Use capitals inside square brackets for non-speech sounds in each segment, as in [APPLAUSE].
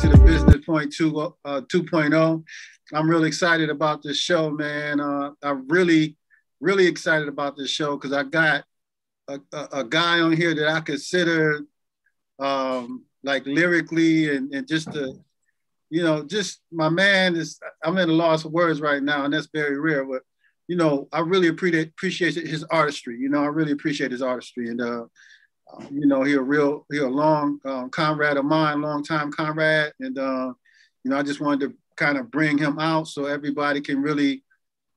to the Business Point 2, uh, 2.0. I'm really excited about this show, man. Uh, I'm really, really excited about this show because I got a, a, a, guy on here that I consider um, like lyrically and, and just the, you know, just my man is, I'm at a loss of words right now, and that's very rare, but you know, I really appreciate appreciate his artistry. You know, I really appreciate his artistry, and uh, you know, he a real, he a long um, comrade of mine, long time comrade, and uh, you know, I just wanted to kind of bring him out so everybody can really,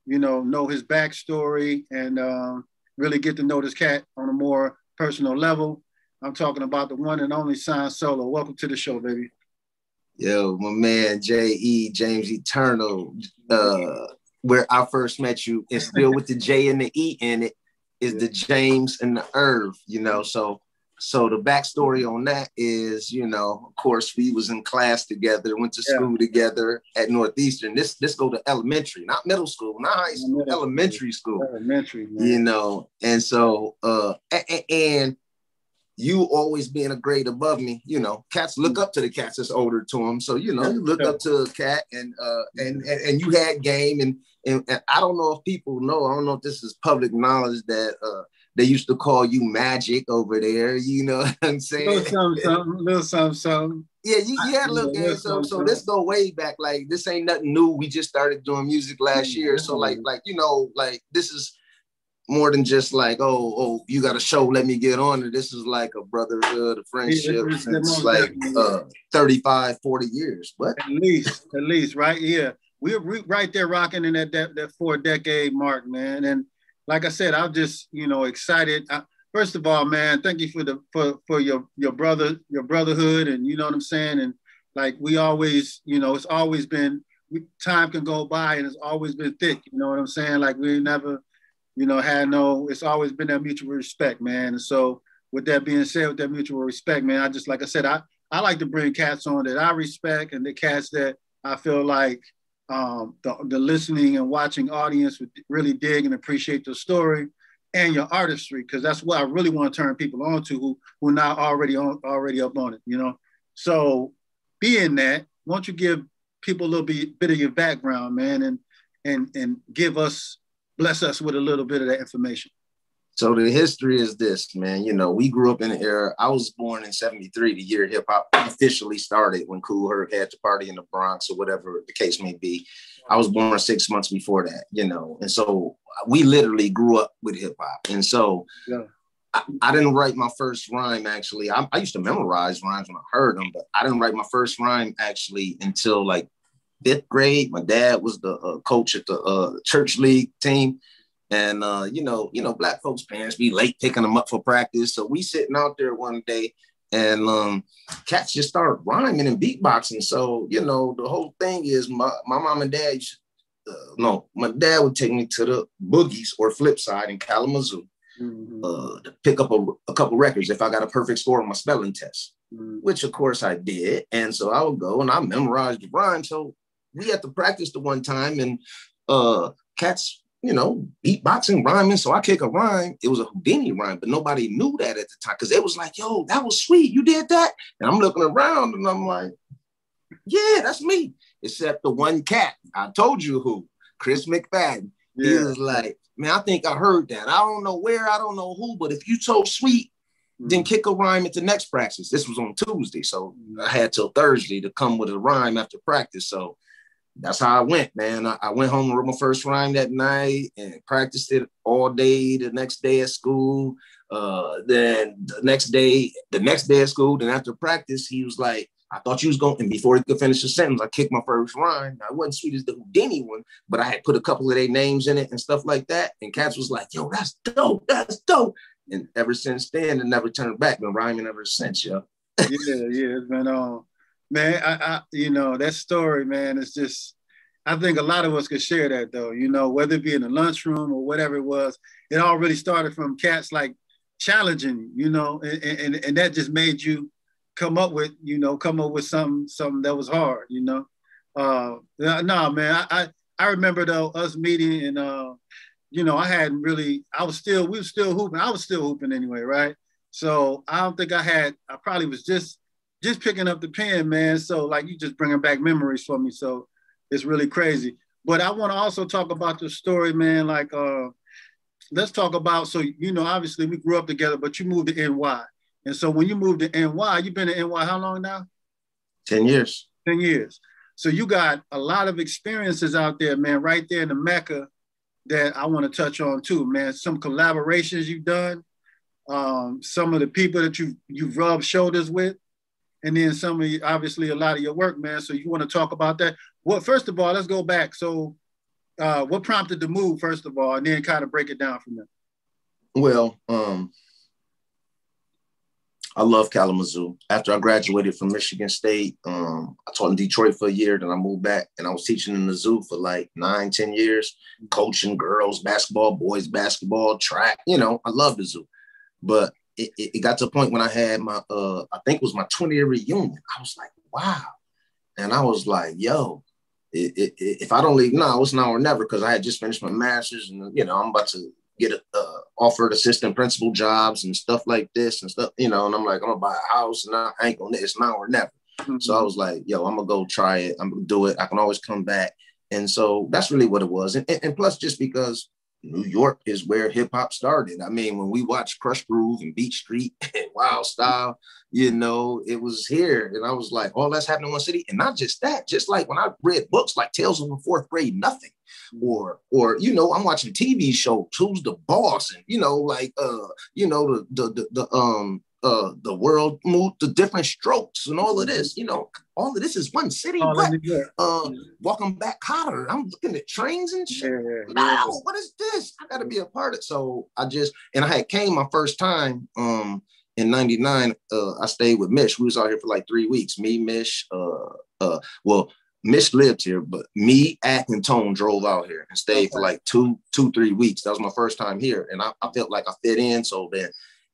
you know, know his backstory and um, really get to know this cat on a more personal level. I'm talking about the one and only Saan Solo. Welcome to the show, baby. Yo, my man J.E. James Eternal, uh, where I first met you, and still with the J and the E in it, is the James and the Irv, you know. So so the backstory on that is, you know, of course, we was in class together, went to school yeah. together at Northeastern. This this go to elementary, not middle school, not high school, middle elementary school. Elementary, man. you know. And so, uh, and you always being a grade above me, you know, cats look up to the cats that's older to them. So, you know, you look up to a cat and uh and and, and you had game and, and, and I don't know if people know, I don't know if this is public knowledge that uh they used to call you magic over there, you know [LAUGHS] what I'm saying? Little something, something, little something, something. Yeah, you, you had a little game. So, so this go way back. Like this ain't nothing new. We just started doing music last year. So like, like you know, like this is more than just like, oh, oh, you got a show, let me get on it. This is like a brotherhood, a friendship yeah, since like uh, 35, 40 years. But at least, at least, right here. We're right there rocking in that, that, that four decade mark, man. And like I said, I'm just, you know, excited. I, first of all, man, thank you for the for for your your brother, your brotherhood, and you know what I'm saying. And like we always, you know, it's always been time can go by and it's always been thick. You know what I'm saying? Like we never you know, had no, it's always been that mutual respect, man. And so with that being said, with that mutual respect, man, I just, like I said, I, I like to bring cats on that I respect and the cats that I feel like um, the, the listening and watching audience would really dig and appreciate the story and your artistry, because that's what I really want to turn people on to who, who are not already on, already up on it, you know? So being that, won't you give people a little bit, bit of your background, man, and, and, and give us bless us with a little bit of that information. So the history is this, man. You know, we grew up in an era. I was born in '73, the year hip hop officially started, when Kool Herc had the party in the Bronx or whatever the case may be. I was born six months before that, you know, and so we literally grew up with hip hop. And so yeah. I, I, didn't write my first rhyme actually. I, I used to memorize rhymes when I heard them, but I didn't write my first rhyme actually until like fifth grade. My dad was the uh, coach at the uh, church league team. And uh, you know, you know, black folks' parents be late picking them up for practice. So we sitting out there one day, and um, cats just started rhyming and beatboxing. So you know, the whole thing is my my mom and dad. Uh, no, my dad would take me to the boogies or flip side in Kalamazoo mm-hmm. uh, to pick up a, a, couple records if I got a perfect score on my spelling test, mm-hmm. which of course I did. And so I would go and I memorized the rhyme. So we had to practice the one time and uh cats, you know, beatboxing, rhyming. So I kick a rhyme. It was a Whodini rhyme, but nobody knew that at the time because it was like, yo, that was sweet. You did that. And I'm looking around and I'm like, yeah, that's me. Except the one cat. I told you who, Chris McFadden. Yeah. He was like, man, I think I heard that. I don't know where, I don't know who, but if you told sweet, then mm. kick a rhyme at the next practice. This was on Tuesday, so I had till Thursday to come with a rhyme after practice. So that's how I went, man. I, I, went home and wrote my first rhyme that night and practiced it all day the next day at school. Uh, then the next day, the next day at school, then after practice, he was like, I thought you was going, and before he could finish the sentence, I kicked my first rhyme. I wasn't sweet as the Whodini one, but I had put a couple of their names in it and stuff like that. And Cats was like, yo, that's dope, that's dope. And ever since then, it never turned back. Been rhyming ever since, yo. yeah, yeah, it's been on. Man, I, I, you know, that story, man, is just, I think a lot of us could share that though, you know, whether it be in the lunchroom or whatever it was, it all really started from cats like challenging, you know, and, and, and that just made you come up with, you know, come up with something, something that was hard, you know. Uh, no, nah, man, I, I, I remember though us meeting and, uh, you know, I hadn't really, I was still, we were still hooping. I was still hooping anyway, right? So I don't think I had, I probably was just just picking up the pen, man. So like you just bringing back memories for me. So it's really crazy. But I want to also talk about the story, man. Like, uh, let's talk about. So you know, obviously we grew up together, but you moved to NY, and so when you moved to NY, you've been in NY how long now? Ten years. Ten years. So you got a lot of experiences out there, man. Right there in the Mecca, that I want to touch on too, man. Some collaborations you've done, um, some of the people that you you've rubbed shoulders with, and then some of you, obviously a lot of your work, man. So you want to talk about that? Well, first of all, let's go back. So, uh, what prompted the move, first of all, and then kind of break it down from there. Well, um, I love Kalamazoo. After I graduated from Michigan State, um, I taught in Detroit for a year. Then I moved back and I was teaching in the zoo for like nine, ten years, coaching girls basketball, boys basketball, track. You know, I love the zoo. But it, it, got to a point when I had my, uh, I think it was my 20 year reunion. I was like, wow. And I was like, yo, it, if I don't leave now, it's now or never because I had just finished my master's and, you know, I'm about to get uh, offered assistant principal jobs and stuff like this and stuff, you know, and I'm like, I'm gonna buy a house and I ain't gonna, it's now or never. Mm-hmm. So I was like, yo, I'm gonna go try it. I'm gonna do it. I can always come back. And so that's really what it was. And, and plus, just because New York is where hip hop started. I mean, when we watched Krush Groove and Beat Street [LAUGHS] and Wild Style, you know, it was here. And I was like, oh, that's happening in one city. And not just that, just like when I read books like Tales of the Fourth Grade, nothing. Or, or, you know, I'm watching TV shows, who's the boss? And, you know, like uh, you know, the the the, the um uh, the world moved the different strokes and all of this. You know, all of this is one city. What? Uh, Welcome Back Kotter, I'm looking at trains and shit. Yeah, what is this? I got to be a part of it. So I just and I had came my first time um, in '99. Uh, I stayed with Mish. We was out here for like three weeks. Me, Mish. Uh, uh, well, Mish lived here, but me, Ack, and Tone drove out here and stayed okay. for like two, two, three weeks. That was my first time here, and I, I felt like I fit in. So then,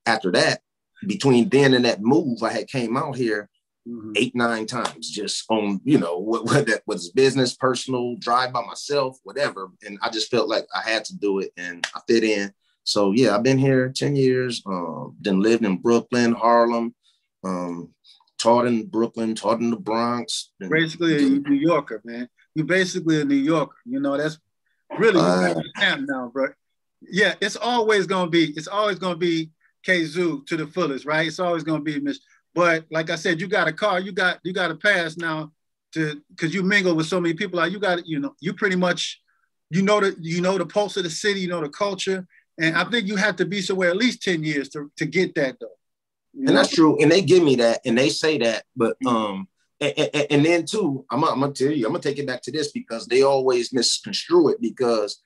after that, between then and that move, I had came out here mm-hmm. eight, nine times just on, you know, [LAUGHS] what, what that was business, personal, drive by myself, whatever. And I just felt like I had to do it and I fit in. So yeah, I've been here 10 years, um, then lived in Brooklyn, Harlem, um, taught in Brooklyn, taught in the Bronx. Basically a New Yorker, man. You're basically a New Yorker. You know, that's really uh, now, bro. Yeah, it's always gonna be, it's always gonna be Kzoo to the fullest, right? It's always going to be Miss. But like I said, you got a car, you got you got a pass now to because you mingle with so many people. Like you got you know you pretty much you know the you know the pulse of the city, you know the culture, and I think you have to be somewhere at least ten years to to get that though. You and know? that's true, and they give me that, and they say that, but mm-hmm. um. And, and, and, then too, I'm, I'm gonna tell you, I'm gonna take it back to this because they always misconstrue it because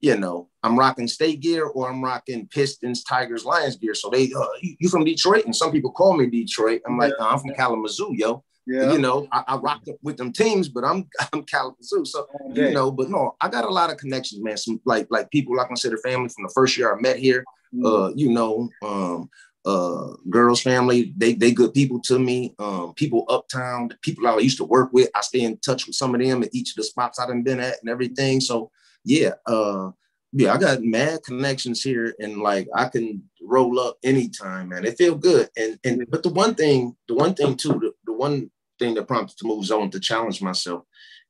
you know, I'm rocking state gear or I'm rocking Pistons, Tigers, Lions gear. So they, uh, you, from Detroit? And some people call me Detroit. I'm like, I'm from Kalamazoo, yo. Yeah. You know, I, I rock with them teams, but I'm [LAUGHS] I'm Kalamazoo. So you know, but no, I got a lot of connections, man. Some like like people I consider family from the first year I met here. Mm-hmm. Uh, you know, um, uh, girls' family, they they good people to me. Um, people uptown, people I used to work with, I stay in touch with some of them at each of the spots I've been at and everything. So yeah, uh, yeah, I got mad connections here, and like I can roll up anytime, man. It feel good, and and but the one thing, the one thing too, the, the one thing that prompted to move zone to challenge myself,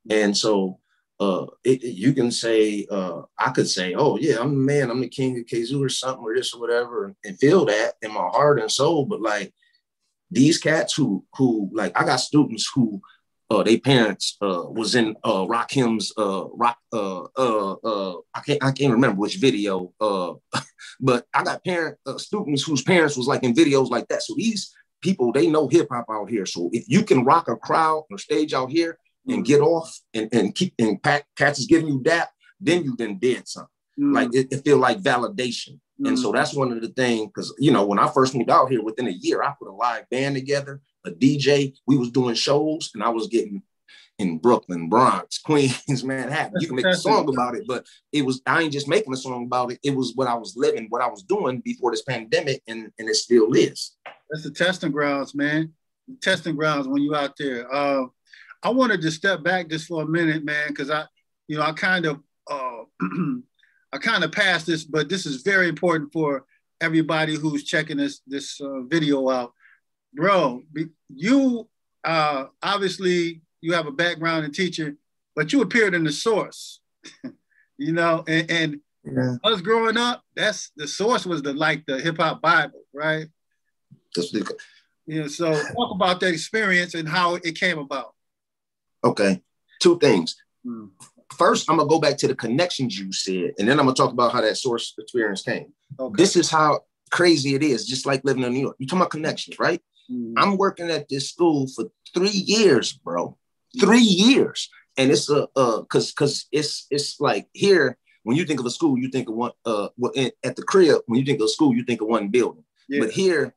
and so uh, it, you can say, uh, I could say, oh yeah, I'm the man, I'm the king of Kzoo or something or this or whatever, and, and feel that in my heart and soul. But like these cats who who like I got students who uh, their parents uh, was in uh, Rakim's uh, rock. Uh, uh, uh, I can't I can't remember which video, uh, [LAUGHS] but I got parent uh, students whose parents was like in videos like that. So these people they know hip hop out here. So if you can rock a crowd or stage out here and mm-hmm. get off and, and keep and Pat cats is giving you that, then you then did something. Mm-hmm. Like it, it feel like validation. Mm-hmm. And so mm. that's one of the things because you know when I first moved out here, within a year I put a live band together a DJ. We was doing shows, and I was getting in Brooklyn, Bronx, [LAUGHS] Queens, Manhattan. You can make a song about it, but it was I ain't just making a song about it. It was what I was living, what I was doing before this pandemic, and and it still is. That's the testing grounds, man. Testing grounds when you out there. Uh, I wanted to step back just for a minute, man, because I, you know, I kind of, uh, [CLEARS THROAT] I kind of passed this, but this is very important for everybody who's checking this this uh, video out bro, you uh, obviously you have a background in teaching, but you appeared in the source, [LAUGHS] you know, and, and yeah. us growing up, that's the source was the like the hip hop Bible, right? That's the, yeah. So talk about that experience and how it came about. Okay, two things. Hmm. First, I'm gonna go back to the connections you said, and then I'm gonna talk about how that source experience came. Okay. This is how crazy it is, just like living in New York. You talk about connections, right? Mm-hmm. I'm working at this school for three years, bro. Three years. And it's a uh cause cause it's it's like here, when you think of a school, you think of one uh at the crib, when you think of a school, you think of one building. Yeah. But here,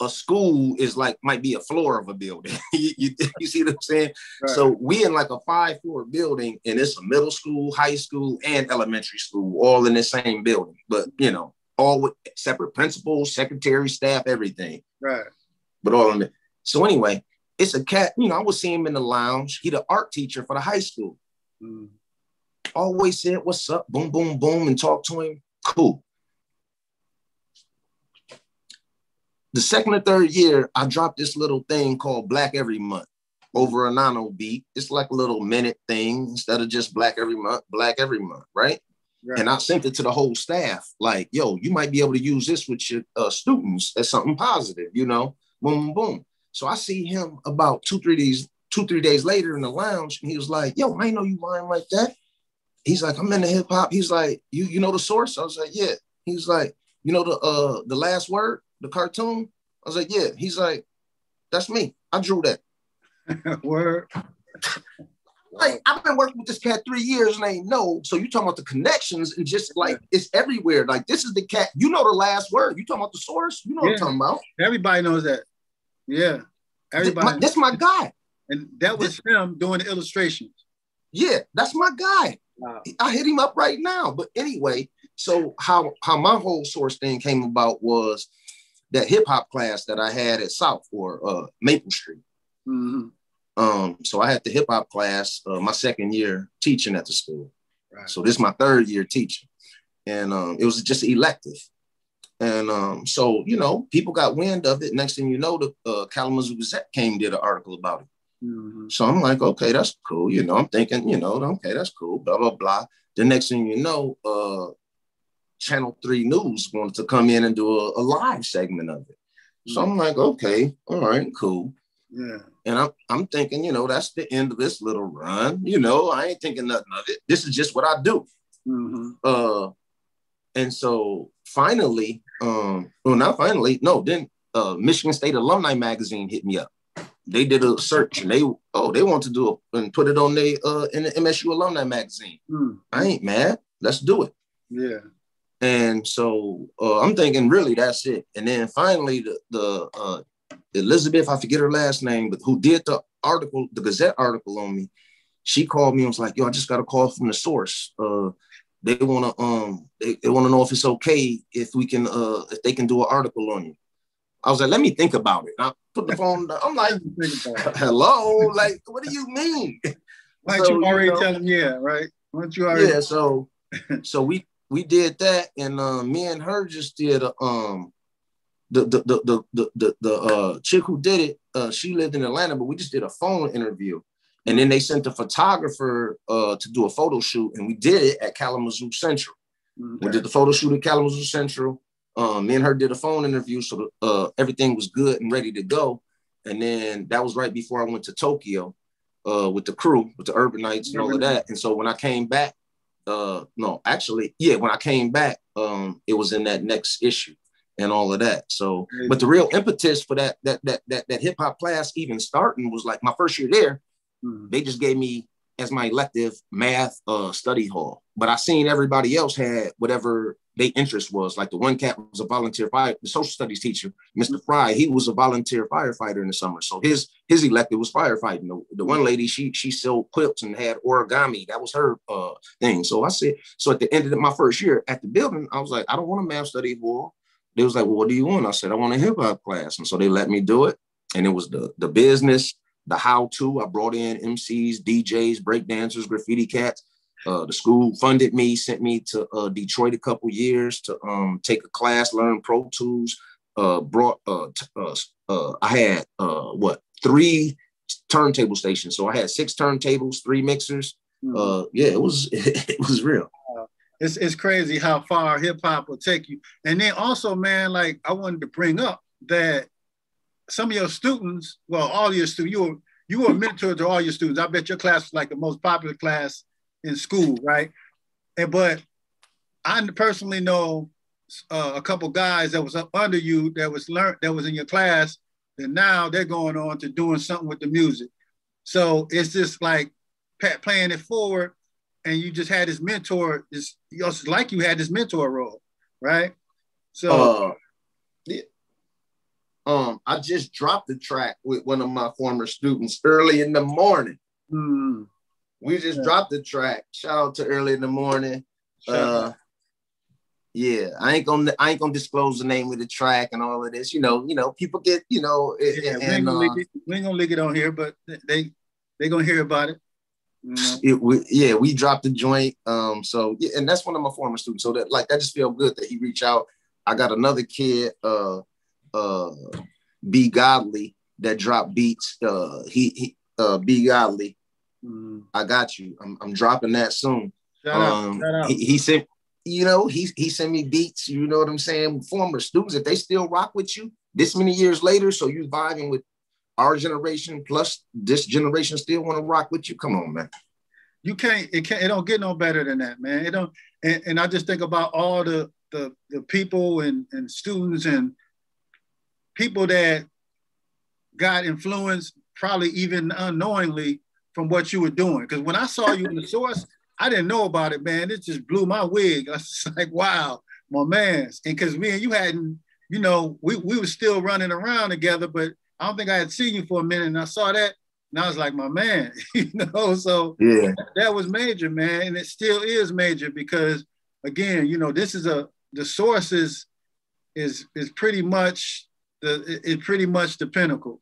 a school is like might be a floor of a building. [LAUGHS] you, you, you, see what I'm saying? Right. So we in like a five floor building, and it's a middle school, high school, and elementary school, all in the same building. But you know, all with separate principals, secretary, staff, everything. Right. But all in it. So anyway, it's a cat. You know, I would see him in the lounge. He the art teacher for the high school. Mm. Always said, "What's up?" Boom, boom, boom, and talk to him. Cool. The second or third year, I dropped this little thing called Black Every Month over a nano beat. It's like a little minute thing instead of just Black Every Month, Black Every Month, right? Right. And I sent it to the whole staff, like, yo, you might be able to use this with your uh, students as something positive, you know, boom, boom. So I see him about two, three days, two, three days later in the lounge, and he was like, yo, I know you lying like that. He's like, I'm into hip hop. He's like, you, you know the source? I was like, yeah. He's like, you know the uh the last word, the cartoon? I was like, yeah. He's like, that's me. I drew that. [LAUGHS] word. Like I've been working with this cat three years and I ain't know. So you talking about the connections and just like it's everywhere. Like this is the cat. You know the last word. You talking about the source. You know yeah. what I'm talking about. Everybody knows that. Yeah, everybody. This, my, my guy. And that was this, him doing the illustrations. Yeah, that's my guy. Wow. I hit him up right now. But anyway, so how how my whole source thing came about was that hip hop class that I had at South or uh, Maple Street. Mm-hmm. Um, so I had the hip hop class uh, my second year teaching at the school. Right. So this is my third year teaching, and um, it was just elective. And um, so you know, people got wind of it. Next thing you know, the uh, Kalamazoo Gazette came did an article about it. Mm-hmm. So I'm like, okay, that's cool. You know, I'm thinking, you know, okay, that's cool. Blah blah blah. The next thing you know, uh, Channel Three News wanted to come in and do a, a live segment of it. So mm-hmm. I'm like, okay, all right, cool. Yeah. And I'm I'm thinking, you know, that's the end of this little run. You know, I ain't thinking nothing of it. This is just what I do. Mm-hmm. Uh, and so finally, um, well, not finally, no, then uh, Michigan State Alumni Magazine hit me up. They did a search and they oh they want to do it and put it on they uh in the MSU Alumni Magazine. Mm. I ain't mad. Let's do it. Yeah. And so uh, I'm thinking, really, that's it. And then finally, the the uh, Elizabeth, I forget her last name, but who did the article, the Gazette article on me, she called me and was like, yo, I just got a call from the source. Uh, they want to um they, they want to know if it's okay if we can uh if they can do an article on you. I was like, let me think about it. I put the phone down. I'm like, [LAUGHS] hello, like, what do you mean? [LAUGHS] Why so, you already you know, tell them yeah, right? Why you already Yeah, so [LAUGHS] so we we did that and um me and her just did a um the the the the the, the uh, chick who did it, uh, she lived in Atlanta, but we just did a phone interview, and then they sent a photographer uh, to do a photo shoot, and we did it at Kalamazoo Central. Okay. We did the photo shoot at Kalamazoo Central. Um, me and her did a phone interview, so uh, everything was good and ready to go. And then that was right before I went to Tokyo uh, with the crew, with the Urbanites and all of that. And so when I came back, uh, no, actually, yeah, when I came back, um, it was in that next issue and all of that. So, but the real impetus for that that that that, that hip hop class even starting was like my first year there. Mm-hmm. They just gave me as my elective math uh, study hall, but I seen everybody else had whatever their interest was. Like the one cat was a volunteer fire, the social studies teacher, Mr. Fry. He was a volunteer firefighter in the summer, so his his elective was firefighting. The, the one lady she she sewed quilts and had origami. That was her uh, thing. So I said, so at the end of my first year at the building, I was like, I don't want a math study hall. They was like, well, what do you want? I said, I want a hip hop class. And so they let me do it. And it was the, the business, the how to. I brought in MCs, DJs, breakdancers, graffiti cats. Uh, the school funded me, sent me to uh, Detroit a couple years to um, take a class, learn Pro Tools, uh, brought uh, uh, uh, I had uh, what three turntable stations. So I had six turntables, three mixers. Uh, yeah, it was [LAUGHS] it was real. It's it's crazy how far hip hop will take you. And then also, man, like I wanted to bring up that some of your students, well, all your students, you were you were a mentor to all your students. I bet your class was like the most popular class in school, right? And but I personally know uh, a couple guys that was up under you that was learned that was in your class, and now they're going on to doing something with the music. So it's just like playing it forward, and you just had this mentor. It's like you had this mentor role, right? So, uh. Um, I just dropped the track with one of my former students early in the morning. Mm. We just yeah. dropped the track. Shout out to early in the morning. Uh, yeah, I ain't gonna I ain't gonna disclose the name of the track and all of this. You know, you know, people get you know. Yeah, and, we, ain't gonna uh, it, we ain't gonna lick it on here, but they they gonna hear about it. You know? it we, yeah, we dropped the joint. Um, so yeah, and that's one of my former students. So that like that just feel good that he reached out. I got another kid, uh, uh, Be Godly, that dropped beats. Uh, he he, uh, Be Godly. Mm. I got you. I'm, I'm dropping that soon. Shout um, out, out. He, he sent you know, he he sent me beats, you know what I'm saying? Former students, if they still rock with you this many years later, so you vibing with our generation plus this generation still want to rock with you. Come on, man. You can't, it can't, it don't get no better than that, man. It don't, and, and I just think about all the the the people and, and students and people that got influenced, probably even unknowingly, from what you were doing. Because when I saw you in the [LAUGHS] source, I didn't know about it, man. It just blew my wig. I was [LAUGHS] like, wow, my man. And because me and you hadn't, you know, we, we were still running around together, but I don't think I had seen you for a minute. And I saw that and I was like, my man, [LAUGHS] you know, so yeah, that was major, man. And it still is major because again, you know, this is a the source is is is pretty much the it pretty much the pinnacle.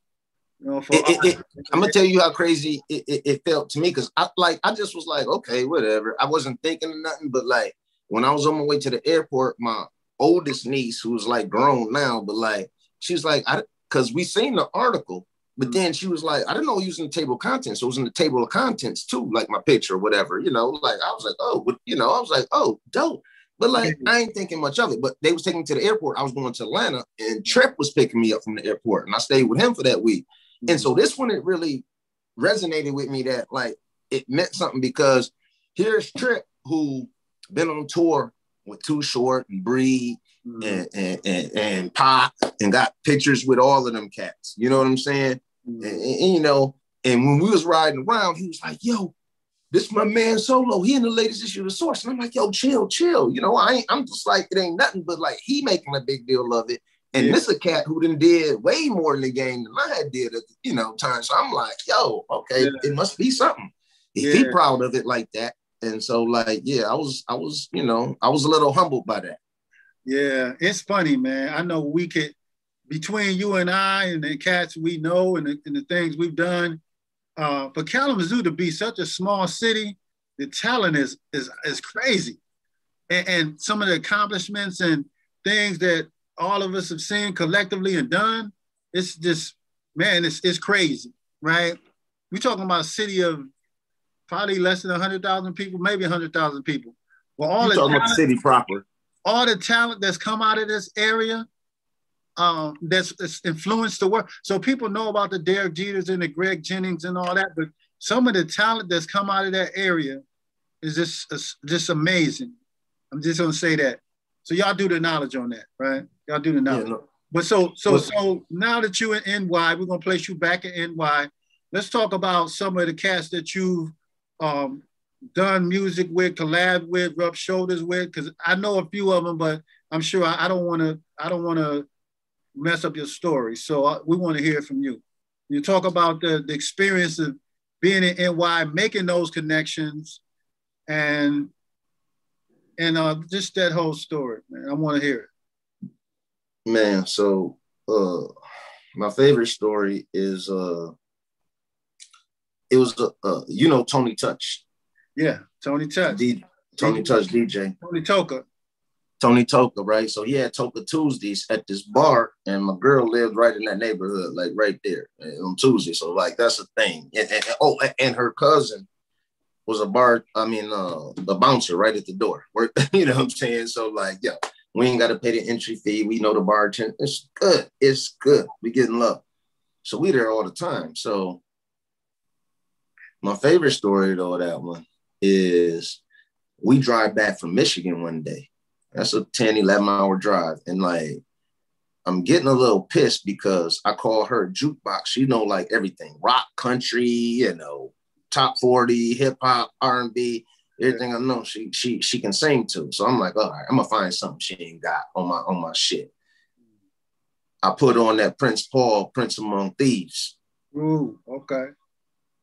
You know, it, it, I'm gonna tell you how crazy it, felt to me because I like I just was like, okay, whatever. I wasn't thinking of nothing, but like when I was on my way to the airport, my oldest niece, who's like grown now, but like she was like, I because we seen the article, but mm-hmm. then she was like, I didn't know using the table of contents. So it was in the table of contents too, like my picture or whatever, you know. Like I was like, oh, you know, I was like, oh, dope. But like I ain't thinking much of it. But they was taking me to the airport. I was going to Atlanta, and Trip was picking me up from the airport, and I stayed with him for that week. And so this one, it really resonated with me that like it meant something because here's Trip who been on tour with Too Short and Breed mm-hmm. and, and, and, and Pop and got pictures with all of them cats. You know what I'm saying? Mm-hmm. And, and, you know, and when we was riding around, he was like, yo, this my man Solo. He in the latest issue of the source. And I'm like, yo, chill, chill. You know, I ain't, I'm just like, it ain't nothing, but like he making a big deal of it. And yeah. this a cat who done did way more in the game than I had did at the, you know time. So I'm like, yo, okay, yeah. it must be something. If yeah. he proud of it like that. And so like, yeah, I was, I was, you know, I was a little humbled by that. Yeah, it's funny, man. I know we could between you and I and the cats we know and the, and the things we've done. Uh, for Kalamazoo to be such a small city, the talent is is is crazy, and, and some of the accomplishments and things that all of us have seen collectively and done, it's just, man, it's, it's crazy, right? We're talking about a city of probably less than 100,000 people, maybe 100,000 people. Well, all You're the talking talent, about city proper. All the talent that's come out of this area, um, that's, that's influenced the world. So people know about the Derek Jeters and the Greg Jennings and all that, but some of the talent that's come out of that area is just, just amazing. I'm just gonna say that. So y'all do the knowledge on that, right? Y'all do the knowledge. Yeah, no. But so so so now that you're in NY, we're gonna place you back in NY. Let's talk about some of the cast that you've um, done music with, collab with, rub shoulders with, because I know a few of them, but I'm sure I, I don't want to. I don't want to mess up your story. So uh, we want to hear from you. You talk about the, the experience of being in NY, making those connections, and and uh, just that whole story, man. I want to hear it. Man, so uh, my favorite story is uh, it was uh, uh you know Tony Touch. Yeah, Tony Touch. D- Tony. Touch DJ. Tony Toca. Tony Toca, right? So he had Toca Tuesdays at this bar, and my girl lived right in that neighborhood, like right there eh, on Tuesday. So like that's a thing. And, and, and oh, and her cousin was a bar, I mean, uh, bouncer right at the door. [LAUGHS] you know what I'm saying? So like, yeah, we ain't got to pay the entry fee. We know the bartender. It's good. It's good. We getting love. So we there all the time. So my favorite story though, that one is we drive back from Michigan one day that's a 10, 11 hour drive. And like, I'm getting a little pissed because I call her jukebox. She know like everything, rock, country, you know, top 40, hip hop, R&B, everything I know she she she can sing to. So I'm like, all right, I'm gonna find something she ain't got on my on my shit. I put on that Prince Paul, Prince Among Thieves. Ooh, okay.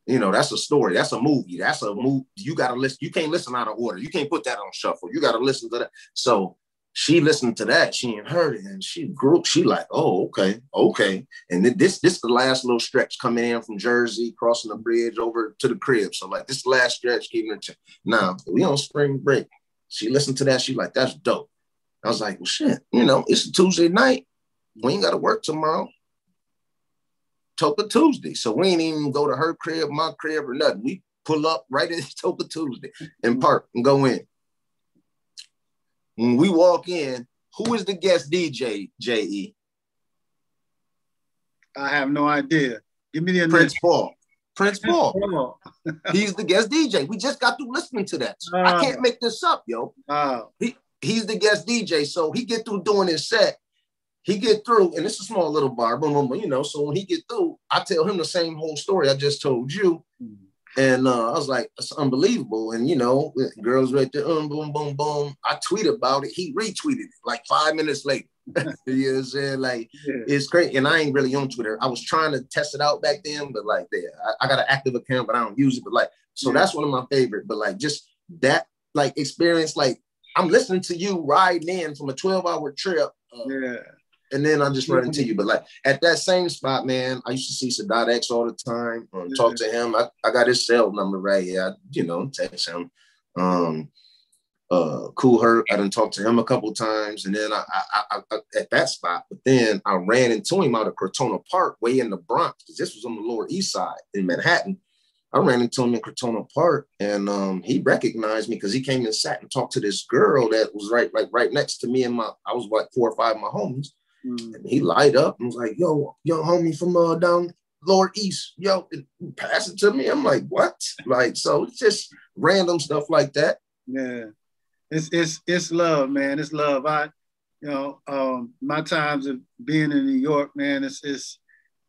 You know, that's a story. That's a movie. That's a movie. You got to listen. You can't listen out of order. You can't put that on shuffle. You got to listen to that. So she listened to that. She ain't heard it, and she grew. She like, oh, okay, okay. And then this this the last little stretch coming in from Jersey, crossing the bridge over to the crib. So like this last stretch, keeping her. Now we on spring break. She listened to that. She like, that's dope. I was like, well, shit. You know, it's a Tuesday night. We ain't got to work tomorrow. Toca Tuesday. So we ain't even go to her crib, my crib, or nothing. We pull up right at [LAUGHS] Toca Tuesday and park and go in. When we walk in, who is the guest DJ, J.E.? I have no idea. Give me the Prince Paul. Prince Paul. [LAUGHS] he's the guest DJ. We just got through listening to that. Uh, I can't make this up, yo. Uh, he, he's the guest DJ. So he get through doing his set he get through, and it's a small little bar, boom, boom, boom, you know. So when he get through, I tell him the same whole story I just told you. And uh, I was like, it's unbelievable. And you know, girls right there, um, boom, boom, boom. I tweet about it. He retweeted it like five minutes later. [LAUGHS] you know what I'm saying? Like yeah. it's great. And I ain't really on Twitter. I was trying to test it out back then, but like there, I, I, got an active account, but I don't use it. But like, so yeah. that's one of my favorite. But like just that like experience, like I'm listening to you riding in from a 12 hour trip. Uh, yeah and then I just run into you. But like at that same spot, man, I used to see Sadat X all the time. Um, talk to him. I, I got his cell number right here. I, you know, text him. Um, uh, Kool Herc. I didn't talk to him a couple times, and then I, I, I, at that spot. But then I ran into him out of Crotona Park, way in the Bronx, because this was on the Lower East Side in Manhattan. I ran into him in Crotona Park, and um, he recognized me because he came and sat and talked to this girl that was right, like right next to me and my. I was like four or five of my homies, Mm. And he light up and was like, yo, young homie from uh, down Lower East, yo, pass it to me. I'm like, what? Like, so it's just random stuff like that. Yeah. It's it's it's love, man. It's love. I, you know, um, my times of being in New York, man, it's it's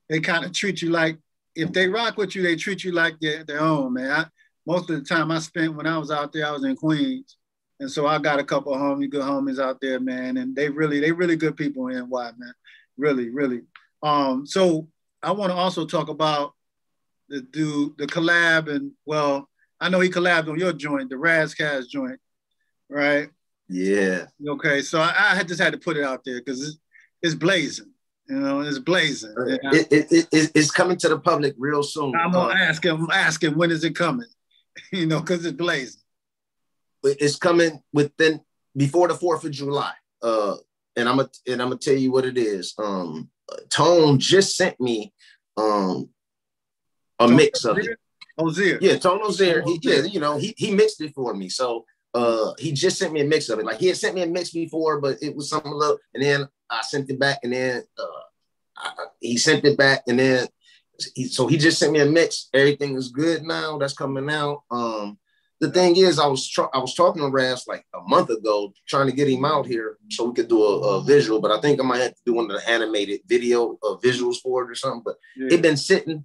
they kind of treat you like if they rock with you, they treat you like their, their own, man. I, most of the time I spent when I was out there, I was in Queens. And so I got a couple of homies, good homies out there, man. And they really, they really good people in NY, man. Really, really. Um, so I want to also talk about the dude, the collab, and well, I know he collabed on your joint, the Razzcast joint, right? Yeah. Okay, so I, I just had to put it out there because it's, it's blazing. You know, it's blazing. It, it, it, it's coming to the public real soon. I'm gonna uh, ask him. ask him when is it coming? [LAUGHS] you know, because it's blazing it's coming within before the Fourth of July. Uh, and I'm gonna and I'm gonna tell you what it is. Um, Tone just sent me um a Tone mix of it. Ozier. Yeah, Tone Ozier. He, yeah, you know, he he mixed it for me. So uh he just sent me a mix of it. Like he had sent me a mix before, but it was something a little, and then I sent it back, and then uh I, he sent it back, and then he, so he just sent me a mix. Everything is good now. That's coming out. Um, the thing is, I was I was talking to Raz like a month ago, trying to get him out here so we could do a, a visual. But I think I might have to do one of the animated video uh, visuals for it or something. But yeah. it been sitting,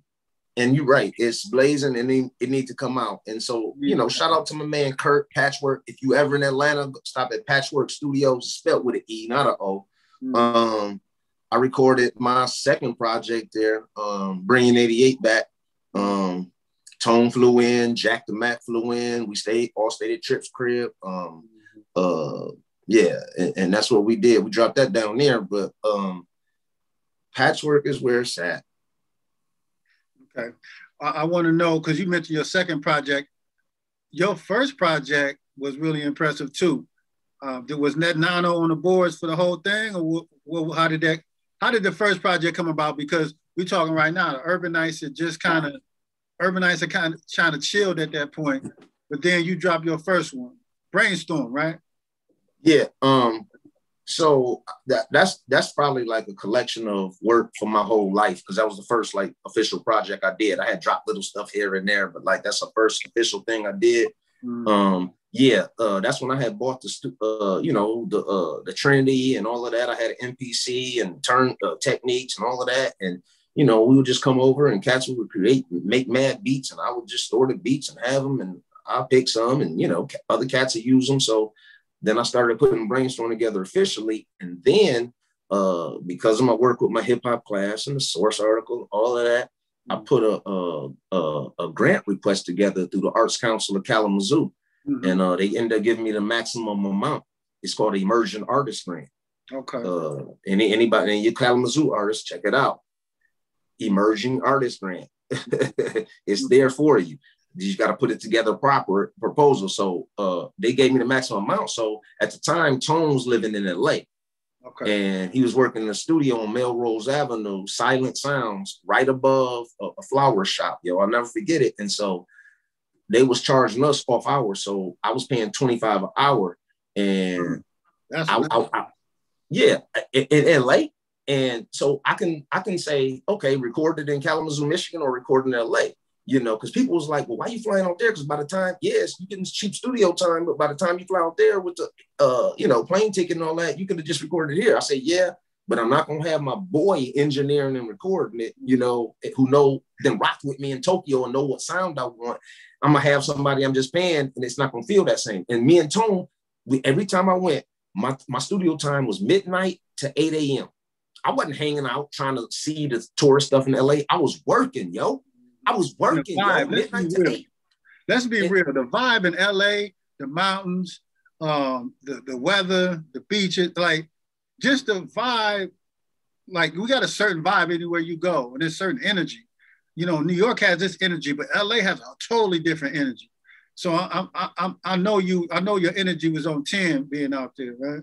and you're right, it's blazing, and it, it needs to come out. And so you know, shout out to my man Kurt Patchwork. If you ever in Atlanta, stop at Patchwork Studios, spelled with an E, not an O. Mm-hmm. Um, I recorded my second project there, um, bringing '88 back. Um, Tone flew in, Jack the Mac flew in. We stayed, all stayed at Trip's crib. Um, uh, yeah, and, and, that's what we did. We dropped that down there, but um, patchwork is where it's at. Okay, I, I want to know because you mentioned your second project. Your first project was really impressive too. uh, was Net Nano on the boards for the whole thing, or what, what, how did that? How did the first project come about? Because we're talking right now, the Urbanites had just kind of, Urbanites had kind of kind of chilled at that point, but then you drop your first one, Brainstorm, right? Yeah. Um. So that that's that's probably like a collection of work for my whole life because that was the first like official project I did. I had dropped little stuff here and there, but like that's the first official thing I did. Mm. Um yeah, uh, that's when I had bought the, uh, you know, the uh, the Trinity and all of that. I had an MPC and turn uh, Technics and all of that, and you know, we would just come over and cats would create, make mad beats, and I would just store the beats and have them, and I pick some, and you know, other cats would use them. So then I started putting brainstorm together officially, and then uh, because of my work with my hip hop class and the source article, all of that, I mm. put a, a, a, a grant request together through the Arts Council of Kalamazoo Mm-hmm. And uh, they ended up giving me the maximum amount. It's called the Emerging Artist Grant. Okay. Uh, any anybody in your Kalamazoo artist, check it out. Emerging Artist Grant. [LAUGHS] it's there for you. You got to put it together proper proposal. So uh, they gave me the maximum amount. So at the time, Tone was living in LA. Okay. And he was working in the studio on Melrose Avenue, Silent Sounds, right above a, a flower shop. Yo, I'll never forget it. And so they was charging us off hours. So I was paying 25 an hour. And That's I, I, I, yeah, in, in, LA. And so I can I can say, okay, recorded in Kalamazoo, Michigan, or recorded in LA. You know, because people was like, well, why are you flying out there? Because by the time, yes, you getting cheap studio time, but by the time you fly out there with the uh, you know, plane ticket and all that, you could have just recorded here. I say, yeah, but I'm not gonna have my boy engineering and recording it, you know, who know then rock with me in Tokyo and know what sound I want. I'm gonna have somebody I'm just paying, and it's not gonna feel that same. And me and Tone, we every time I went, my my studio time was midnight to 8 a.m. I wasn't hanging out trying to see the tourist stuff in LA. I was working, yo. I was working, yo, midnight to 8. Let's be and, real. The vibe in LA, the mountains, um, the, the weather, the beaches, like just the vibe, like we got a certain vibe anywhere you go, and there's certain energy. You know, New York has this energy, but LA has a totally different energy. So I, I, I, I know you, I know your energy was on 10 being out there, right?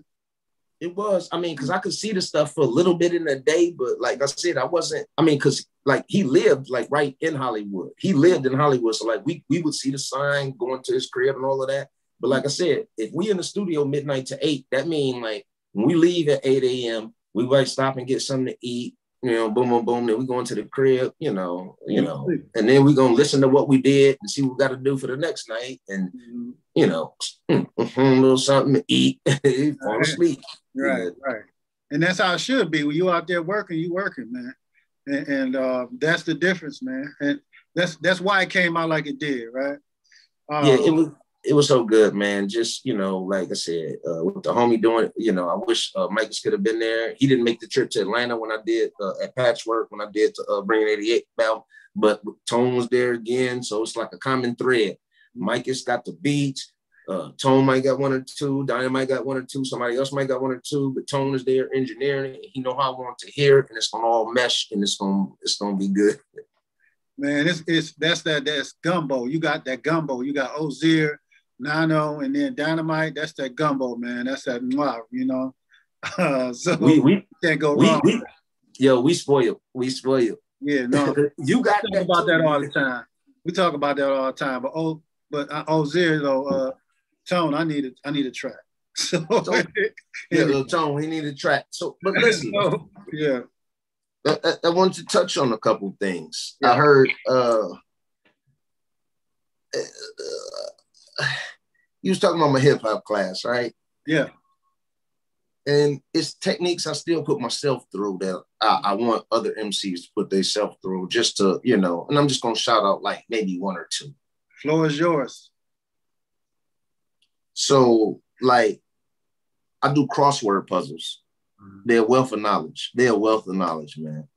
It was. I mean, because I could see the stuff for a little bit in a day, but like I said, I wasn't. I mean, because like he lived like right in Hollywood. He lived in Hollywood, so like we we would see the sign going to his crib and all of that. But like I said, if we in the studio midnight to eight, that mean like when we leave at 8 a.m., we might stop and get something to eat, you know, boom, boom, boom. Then we go into the crib, you know, you know, and then we're gonna listen to what we did and see what we got to do for the next night, and mm-hmm. you know, mm-hmm, a little something to eat, [LAUGHS] fall asleep. Right, right. And that's how it should be. When you out there working, you working, man. And, and uh, that's the difference, man. And that's that's why it came out like it did, right? Um, yeah, it was it was so good, man. Just you know, like I said, uh, with the homie doing, you know, I wish uh, Michaels could have been there. He didn't make the trip to Atlanta when I did uh, at Patchwork when I did to uh, Bring 88 about, but Tone was there again, so it's like a common thread. Mike's got the beats. Uh, Tone might got one or two. Dynamite got one or two. Somebody else might got one or two. But Tone is there engineering. He know how I want to hear it, and it's gonna all mesh, and it's gonna it's gonna be good. Man, it's it's that's that that's gumbo. You got that gumbo. You got Ozier Nano, and then Dynamite. That's that gumbo, man. That's that mwah, you know. Uh, [LAUGHS] so we, we can't go we, wrong. We, yo, we spoil. We spoil. Yeah, no. [LAUGHS] you got talk about too. that all the time. We talk about that all the time. But oh, but uh, Ozier though, uh, Tone, I need a, I need a track. [LAUGHS] So yeah, little Tone, he need a track. So, but listen, so, yeah. I, I, I wanted to touch on a couple things. Yeah. I heard uh, uh [SIGHS] you was talking about my hip hop class, right? Yeah. And it's techniques I still put myself through that I, I want other MCs to put themselves through just to, you know, and I'm just gonna shout out like maybe one or two. Floor is yours. So like I do crossword puzzles. Mm-hmm. They're a wealth of knowledge. They're a wealth of knowledge, man.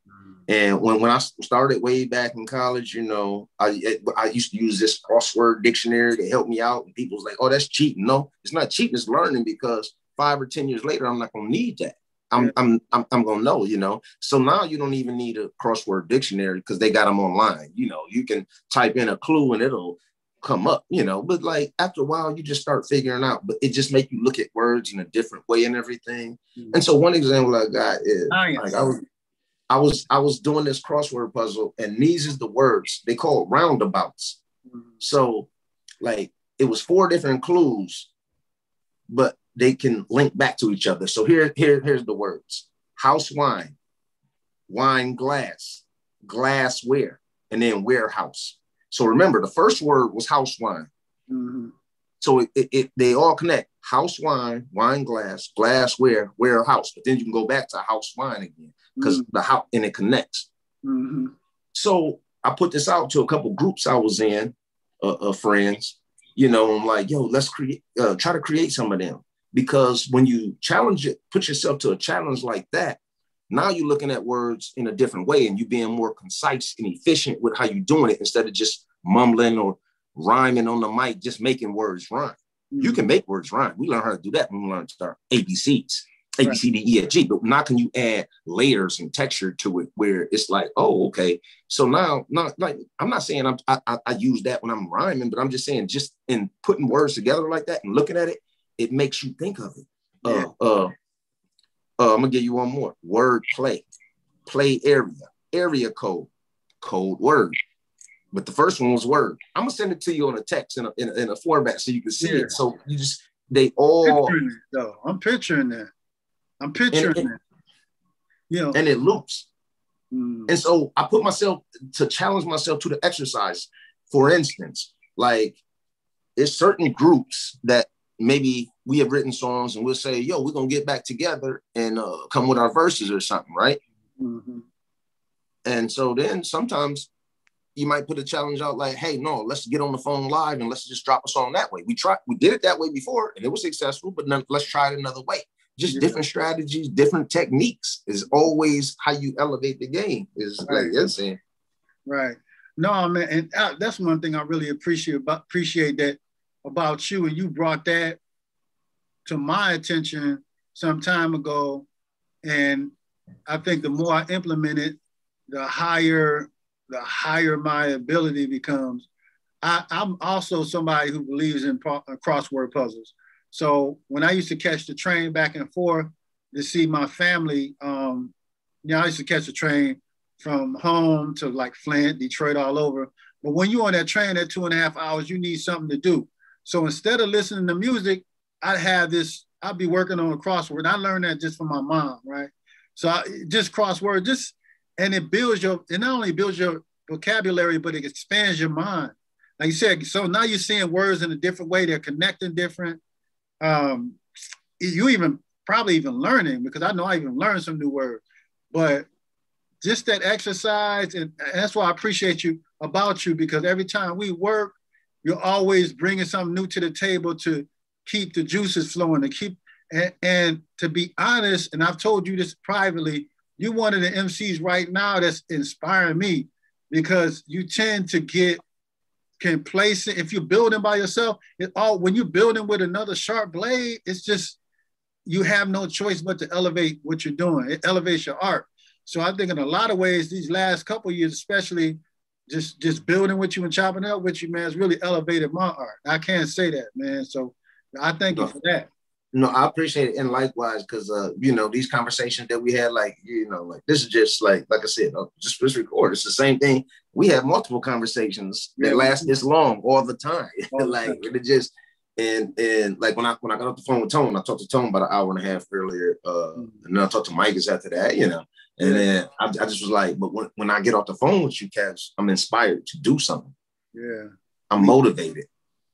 And when, when I started way back in college, you know, I I used to use this crossword dictionary to help me out. And people was like, oh, that's cheating. No, it's not cheating, it's learning because five or 10 years later, I'm not gonna need that. I'm, I'm, I'm, I'm gonna know, you know. So now you don't even need a crossword dictionary because they got them online. You know, you can type in a clue and it'll come up, you know. But like after a while, you just start figuring out. But it just make you look at words in a different way and everything. Mm-hmm. And so one example I got is oh, like I was I was I was doing this crossword puzzle, and these is the words they call it roundabouts. Mm-hmm. So like it was four different clues, but they can link back to each other. So here, here, here's the words: house wine, wine glass, glassware, and then warehouse. So remember, the first word was house wine. Mm-hmm. So it, it, it, they all connect: house wine, wine glass, glassware, warehouse. But then you can go back to house wine again because mm-hmm. the house and it connects. Mm-hmm. So I put this out to a couple groups I was in, uh, uh, friends. You know, I'm like, yo, let's create, uh, try to create some of them because when you challenge it, put yourself to a challenge like that, now you're looking at words in a different way and you being more concise and efficient with how you're doing it instead of just mumbling or rhyming on the mic, just making words rhyme. Mm-hmm. You can make words rhyme. We learn how to do that when we learn to start ABCs, A, B, C, D, E, F, G. But now can you add layers and texture to it where it's like, oh, okay. So now, not like I'm not saying I'm, I, I use that when I'm rhyming, but I'm just saying just in putting words together like that and looking at it, it makes you think of it. Yeah. Uh, uh, uh, I'm gonna give you one more. Word play, play area, area code, code word. But the first one was word. I'm gonna send it to you on a text in a, in a, in a format so you can see yeah. it. So you just they all. Picturing though. I'm picturing that. I'm picturing and, that. You know, and it loops. Mm. And so I put myself to challenge myself to the exercise. For instance, like it's certain groups that maybe we have written songs and we'll say, yo, we're gonna get back together and uh, come with our verses or something, right? Mm-hmm. And so then sometimes you might put a challenge out like, hey, no, let's get on the phone live and let's just drop a song that way. We tried, we did it that way before and it was successful, but then let's try it another way. Just yeah. different strategies, different techniques is always how you elevate the game. Is right. like you're saying. Right. No, man, and uh, that's one thing I really appreciate about appreciate that about you, and you brought that to my attention some time ago. And I think the more I implement it, the higher the higher my ability becomes. I, am also somebody who believes in pro- uh, crossword puzzles. So when I used to catch the train back and forth to see my family, um, you know, I used to catch the train from home to like Flint, Detroit, all over. But when you're on that train at two and a half hours, you need something to do. So instead of listening to music, I'd have this, I'd be working on a crossword. I learned that just from my mom, right? So I, just crossword, just, and it builds your, it not only builds your vocabulary, but it expands your mind. Like you said, so now you're seeing words in a different way. They're connecting different. Um, you even probably even learning because I know I even learned some new words, but just that exercise, and, that's why I appreciate you about you because every time we work, you're always bringing something new to the table to keep the juices flowing, to keep and, and to be honest, and I've told you this privately, you're one of the MCs right now that's inspiring me because you tend to get complacent. If you're building by yourself, it all when you're building with another sharp blade, it's just you have no choice but to elevate what you're doing. It elevates your art. So I think in a lot of ways, these last couple years, especially just just building with you and chopping up with you, man, has really elevated my art. I can't say that, man. So I thank you for that. No, I appreciate it, and likewise, because uh, you know these conversations that we had, like you know, like this is just like like I said, uh, just just record. It's the same thing. We have multiple conversations that last this long all the time. [LAUGHS] Like it just and and like when I when I got off the phone with Tone, I talked to Tone about an hour and a half earlier, uh, mm-hmm. and then I talked to Mike after that, you know. And then I, I, just was like, but when, when I get off the phone with you, Cash, I'm inspired to do something. Yeah. I'm motivated.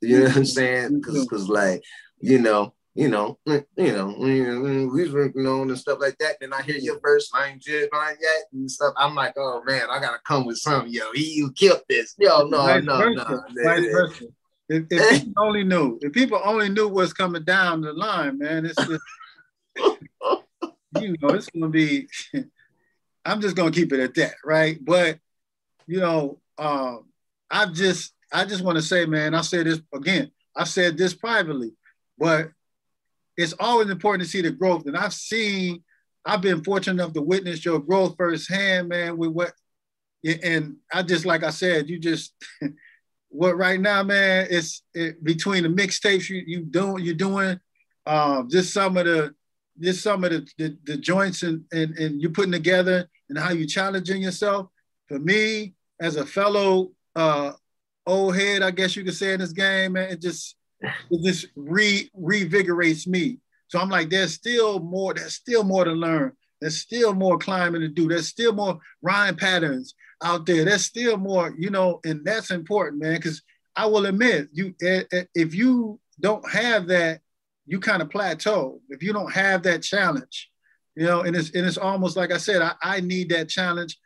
You know what I'm saying? Because because like, you know, you know, you know, we working on and stuff like that. Then I hear your verse, I ain't just like yet and stuff. I'm like, oh man, I gotta come with something, yo. He you killed this. Yo, no, Vice no, versa. no. Vice versa. If, if [LAUGHS] people only knew, if people only knew what's coming down the line, man, it's just, you know, it's gonna be [LAUGHS] I'm just gonna keep it at that, right? But you know, um, I just I just want to say, man, I said this again. I said this privately, but it's always important to see the growth. And I've seen, I've been fortunate enough to witness your growth firsthand, man. With what, and I just like I said, you just [LAUGHS] what right now, man, it's it, between the mixtapes you you doing you're doing, um, just some of the just some of the the, the joints and, and and you're putting together and how you challenging yourself. For me, as a fellow uh, old head, I guess you could say in this game, man, it just just re revigorates me. So I'm like, there's still more, there's still more to learn. There's still more climbing to do. There's still more rhyme patterns out there. There's still more, you know, and that's important, man. Because I will admit, you eh, eh, if you don't have that, you kind of plateau. If you don't have that challenge, you know, and it's and it's almost like I said, I, I need that challenge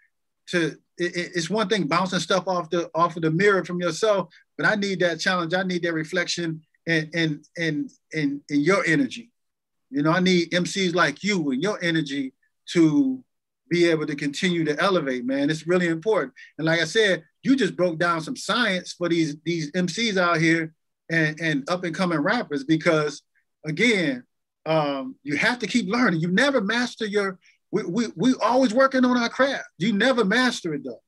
to. It, it's one thing bouncing stuff off the off of the mirror from yourself, but I need that challenge. I need that reflection and and and and, and your energy. You know, I need MCs like you and your energy to be able to continue to elevate, man. It's really important. And like I said, you just broke down some science for these these MCs out here and, and up and coming rappers because again, um, you have to keep learning. You never master your we, we we always working on our craft. You never master it though,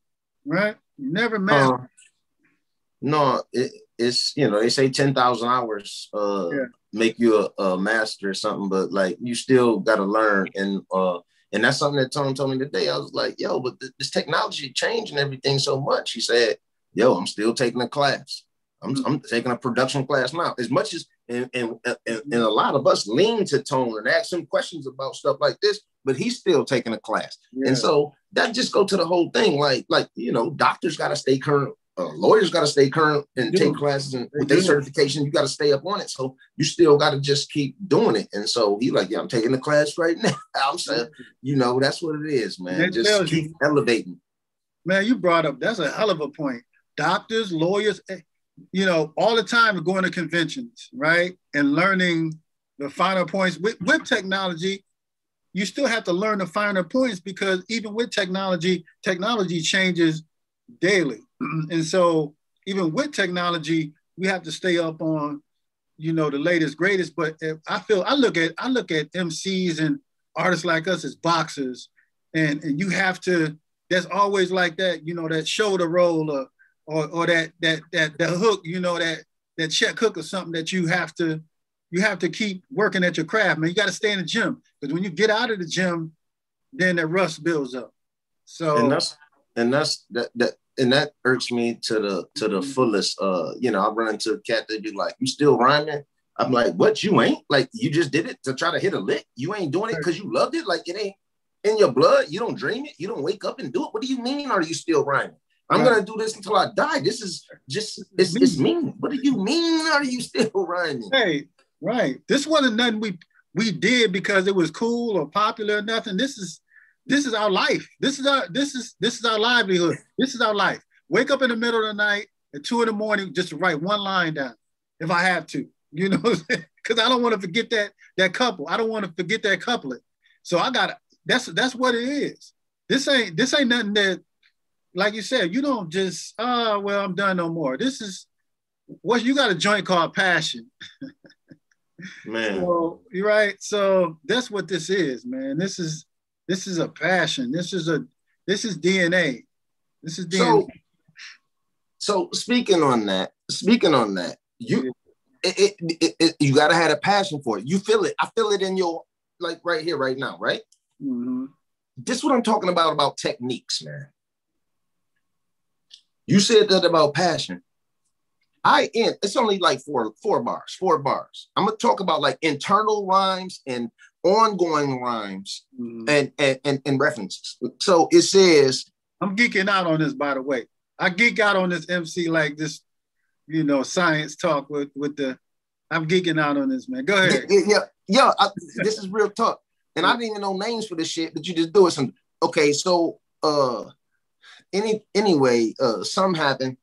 right? You never master. Uh, no, it, it's you know they say ten thousand hours uh, yeah. make you a, a, master or something, but like you still got to learn and uh, and that's something that Tone told me today. I was like, yo, but th- this technology changing everything so much. He said, yo, I'm still taking a class. I'm, mm-hmm. I'm taking a production class now. As much as and, and, and, and a lot of us lean to Tone and ask him questions about stuff like this, but he's still taking a class. Yeah. And so that just go to the whole thing. Like, like you know, doctors got to stay current uh, lawyers got to stay current and take classes and with their certification, you got to stay up on it. So you still got to just keep doing it. And so he like, yeah, I'm taking the class right now. [LAUGHS] I'm saying, you know, that's what it is, man. That just keep you, elevating. Man, you brought up that's a hell of a point. Doctors, lawyers, eh, you know, all the time going to conventions, right, and learning the finer points with, with technology. You still have to learn the finer points because even with technology, technology changes daily [CLEARS THROAT] and so even with technology, we have to stay up on, you know, the latest, greatest. But I feel I look at I look at MCs and artists like us as boxers, and and you have to. that's always like that, you know, that shoulder roll or or, or that that that the hook, you know, that that check hook or something that you have to you have to keep working at your craft, man. You got to stay in the gym because when you get out of the gym, then that rust builds up. So and that's and that's that that and that irks me to the to the mm-hmm. fullest. Uh, you know, I run into a cat that be like, "You still rhyming?" I'm like, "What? You ain't like you just did it to try to hit a lick? You ain't doing it because you loved it? Like it ain't in your blood? You don't dream it? You don't wake up and do it? What do you mean? Are you still rhyming?" I'm gonna do this until I die. This is just it's, it's me. What do you mean? Are you still [LAUGHS] rhyming? Hey, right. This wasn't nothing we we did because it was cool or popular or nothing. This is this is our life. This is our this is this is our livelihood. This is our life. Wake up in the middle of the night at two in the morning just to write one line down if I have to, you know, [LAUGHS] because I don't want to forget that that couple. I don't want to forget that couplet. So I got that's that's what it is. This ain't this ain't nothing that, like you said, you don't just oh well I'm done no more. This is what you got a joint called passion. [LAUGHS] man, so, you're right. So that's what this is, man. This is this is a passion. This is a this is DNA. This is DNA. So, so speaking on that, speaking on that, you it, it, it, you gotta have a passion for it. You feel it. I feel it in your like right here, right now, right? Mm-hmm. This is what I'm talking about about techniques, man. You said that about passion. I in it's only like four four bars, four bars. I'm gonna talk about like internal rhymes and ongoing rhymes mm-hmm. and, and, and and references. So it says I'm geeking out on this, by the way. I geek out on this MC like this, you know, science talk with with the. I'm geeking out on this, man. Go ahead. Yeah, yeah, yeah I, [LAUGHS] this is real talk, and I didn't even know names for this shit, but you just do it. Some okay, so uh, any anyway, uh, some happened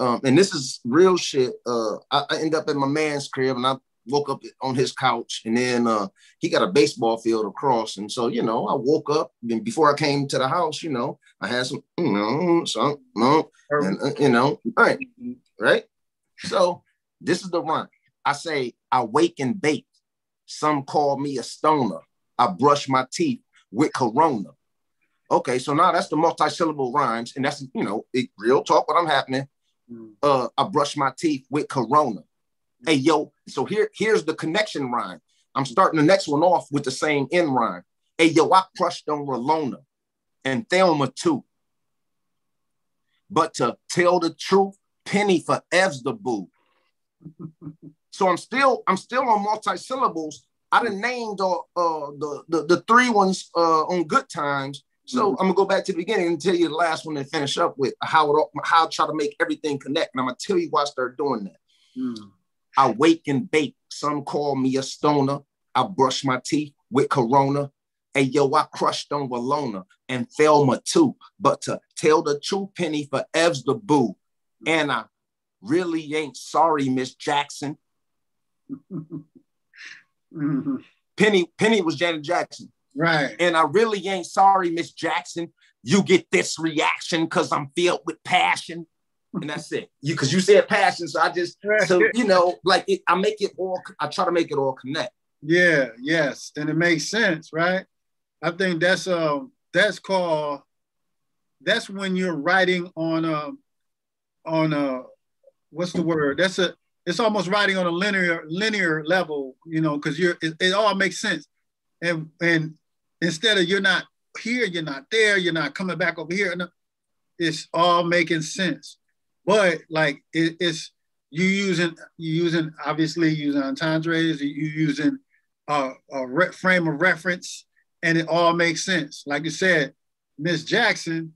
um, and this is real shit. Uh, I, I end up at my man's crib and I woke up on his couch and then uh, he got a baseball field across. And so, you know, I woke up and before I came to the house, you know, I had some, you know, some, no, and, uh, you know, all right, right. So this is the run. I say, I wake and bake. Some call me a stoner. I brush my teeth with Corona. Okay, so now that's the multi-syllable rhymes, and that's you know it, real talk. What I'm happening. Uh, I brush my teeth with Corona. Hey yo, so here here's the connection rhyme. I'm starting the next one off with the same end rhyme. Hey yo, I crushed on Willona and Thelma too. But to tell the truth, Penny for Ev's the boo. [LAUGHS] so I'm still I'm still on multi syllables. I done named uh, uh, the, the the three ones uh, on good times. So mm-hmm. I'm gonna go back to the beginning and tell you the last one and finish up with how it how I try to make everything connect. And I'm gonna tell you why I start doing that. Mm. I wake and bake. Some call me a stoner. I brush my teeth with Corona. Hey yo, I crushed on Willona and Thelma too. But to tell the true Penny for Ev's the boo. And I really ain't sorry, Miss Jackson. [LAUGHS] mm-hmm. Penny, Penny was Janet Jackson. Right. And I really ain't sorry, Miss Jackson. You get this reaction because I'm filled with passion. And that's it. You because you said passion. So I just so you know, like it, I make it all, I try to make it all connect. Yeah, yes. And it makes sense, right? I think that's um that's called that's when you're writing on a on a what's the word? That's a it's almost writing on a linear linear level, you know, because you're it, it, all makes sense. And and instead of you're not here, you're not there, you're not coming back over here. It's all making sense. But like it, it's you using you using obviously using entendres, you using a, a re- frame of reference, and it all makes sense. Like you said, Miss Jackson,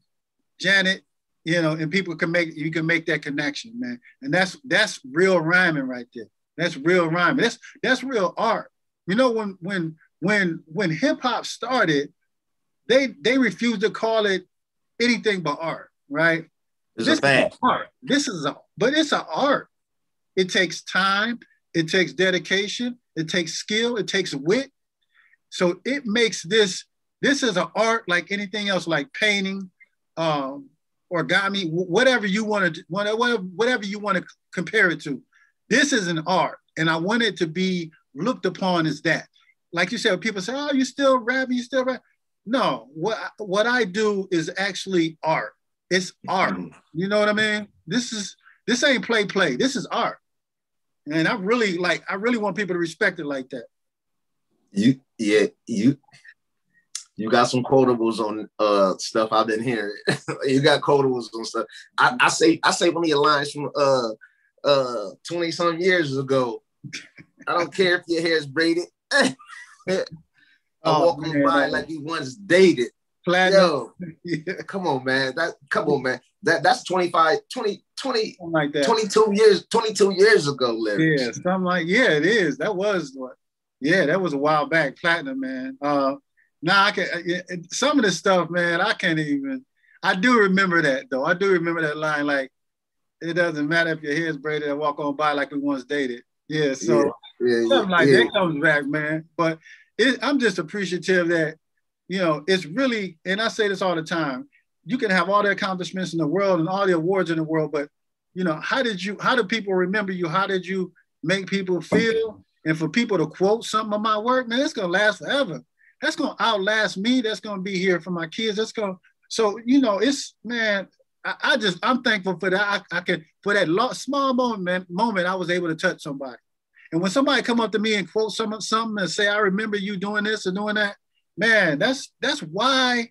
Janet, you know, and people can make you can make that connection, man. And that's that's real rhyming right there. That's real rhyming. That's that's real art. You know, when when when when hip hop started, they they refused to call it anything but art, right? It's this a fact. art. This is a but it's an art. It takes time, it takes dedication, it takes skill, it takes wit. So it makes this this is an art like anything else, like painting, um, origami, whatever you want to, whatever, whatever you want to compare it to. This is an art, and I want it to be looked upon as that. Like you said, people say, "Oh, you still rapping? You still rap?" No, what what I do is actually art. It's art. Mm-hmm. You know what I mean? This is this ain't play play. This is art, and I really like. I really want people to respect it like that. You yeah you you got some quotables on uh stuff I've been hearing. [LAUGHS] you got quotables on stuff. I, I say I say one of your lines from uh uh 20 some years ago. I don't care if your hair's braided. [LAUGHS] I oh, walk man. by like you once dated. Platinum. Yo, [LAUGHS] come on, man. That come on, man. That that's 25, 20, 20, like that. 22 years, 22 years ago, Larry. Yeah, something like yeah, it is. That was what yeah, that was a while back, platinum, man. Uh now I can some of this stuff, man. I can't even. I do remember that though. I do remember that line. Like, it doesn't matter if your hair's braided and walk on by like we once dated. Yeah, so yeah, something like yeah. that comes back, man. But it, I'm just appreciative that you know it's really, and I say this all the time. You can have all the accomplishments in the world and all the awards in the world, but you know, how did you? How do people remember you? How did you make people feel? And for people to quote some of my work, man, it's gonna last forever that's gonna outlast me. That's gonna be here for my kids. That's gonna so you know it's man. I, I just I'm thankful for that. I, I can for that small moment moment I was able to touch somebody. And when somebody come up to me and quote some of something and say I remember you doing this and doing that, man, that's that's why.